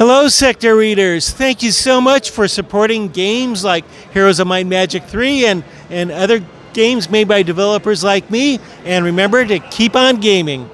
Hello, Sector readers. Thank you so much for supporting games like Heroes of Might Magic 3 and, and other games made by developers like me. And remember to keep on gaming.